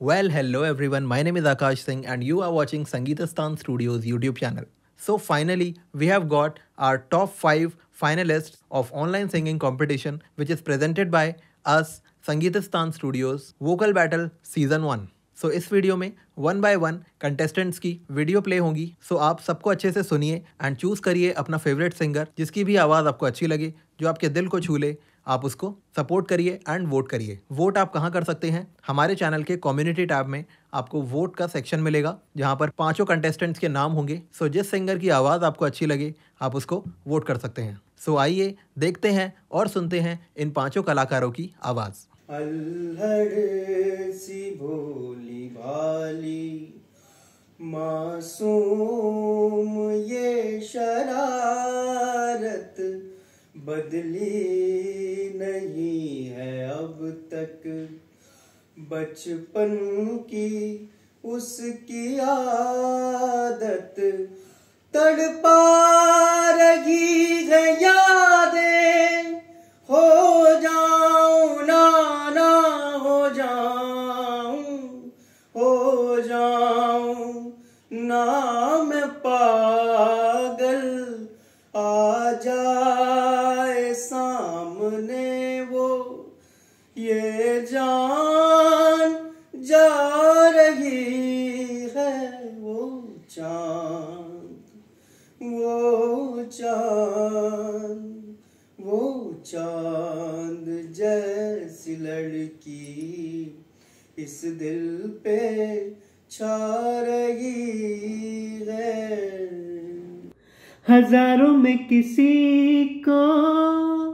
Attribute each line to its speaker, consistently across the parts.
Speaker 1: Well, hello everyone. My name is Akash Singh, and you are watching Sangeetastan Studios YouTube channel. So, finally, we have got our top 5 finalists of online singing competition, which is presented by us, Sangeetastan Studios, Vocal Battle Season 1. So so, इस video में one by one contestants की video play होंगी so so, आप सबको अच्छे से सुनिए and choose करिए अपना फेवरेट सिंगर जिसकी भी आवाज़ आपको अच्छी लगे जो आपके दिल को छू ले आप उसको सपोर्ट करिए एंड वोट करिए। वोट आप कहाँ कर सकते हैं? हमारे चैनल के कम्युनिटी टैब में आपको वोट का सेक्शन मिलेगा, जहाँ पर पाँचों कंटेस्टेंट्स के नाम होंगे। सो जिस सिंगर की आवाज़ आपको अच्छी लगे, आप उसको वोट कर सकते हैं। सो आइए देखते हैं और सुनते हैं इन पाँचों कलाकारों की आवाज़।
Speaker 2: मासूम ये शरारत बदली नहीं है अब तक। बचपन की उसकी आदत तड़पा रही है यादें। हो जाऊँ, ना ना, हो जाऊँ हो जाऊँ, ना ये जान जा रही है वो चाँद वो चाँद वो चाँद जैसी लड़की इस दिल पे छा रही है।
Speaker 3: हज़ारों में किसी को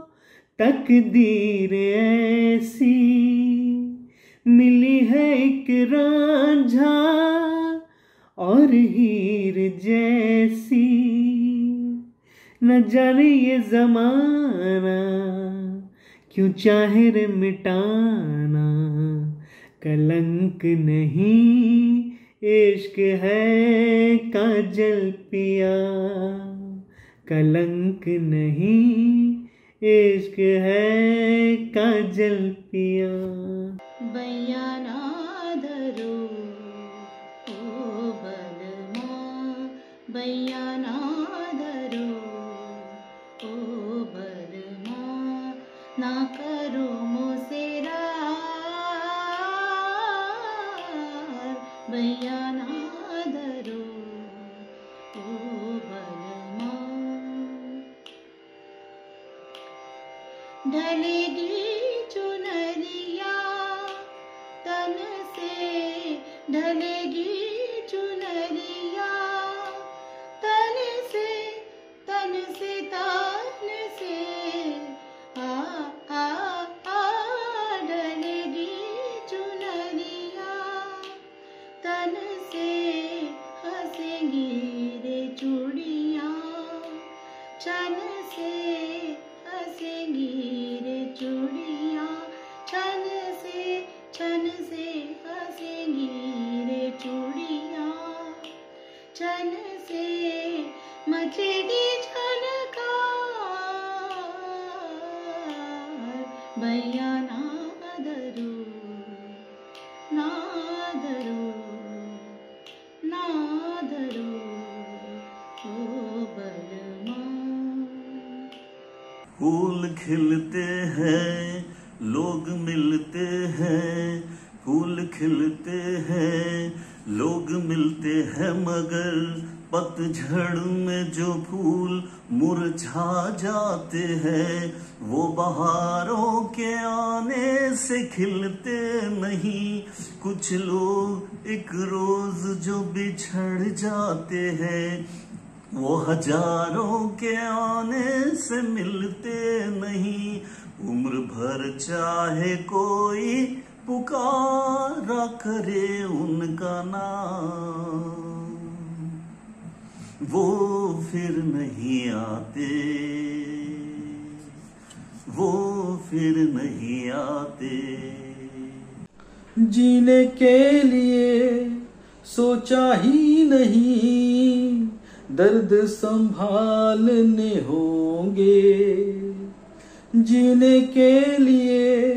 Speaker 3: तकदीर ऐसी मिली है एक रांझा और हीर जैसी। न जाने ये जमाना क्यों चाहे रे मिटाना, कलंक नहीं, इश्क है काजल पिया। कलंक नहीं इश्क है काजल पिया।
Speaker 4: बयाना धरो ओ बलमा बयाना धरो ओ बलमा ना करो मुसेरा बयाना ढलेगी चुनरिया तन से ढलेगी छन से हंसेंगी रे चूड़िया। छन से मचेगी छनकार भैया नादरो नादरो नादरो, ओ बलमा।
Speaker 5: फूल खिलते हैं, लोग मिलते हैं फूल खिलते हैं, लोग मिलते हैं, मगर पतझड़ में जो फूल मुरझा जाते हैं, वो बहारों के आने से खिलते नहीं। कुछ लोग एक रोज जो बिछड़ जाते हैं, वो हज़ारों के आने से मिलते नहीं। उम्र भर चाहे कोई पुकारा करे उनका नाम। वो फिर नहीं आते। वो फिर नहीं आते।
Speaker 2: जीने के लिए सोचा ही नहीं। दर्द संभालने होंगे। जीने के लिए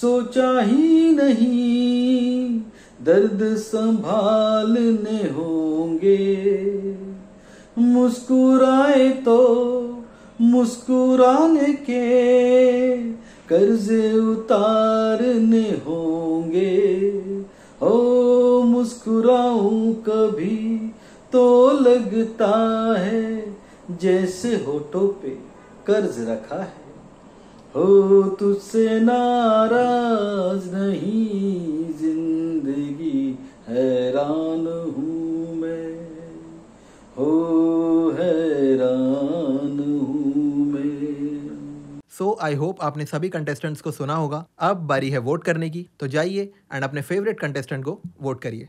Speaker 2: सोचा ही नहीं,
Speaker 6: दर्द संभालने होंगे। मुस्कुराए तो मुस्कुराने के, कर्जे उतारने होंगे। हो मुस्कुराऊं कभी तो लगता है, जैसे होठों पे कर्ज रखा है। हो तुझसे नाराज़ नहीं ज़िंदगी, हैरान हूँ मैं। हो हैरान हूँ मैं।
Speaker 1: सो आई होप आपने सभी कंटेस्टेंट्स को सुना होगा। अब बारी है वोट करने की। तो जाइए एंड अपने फेवरेट कंटेस्टेंट को वोट करिए।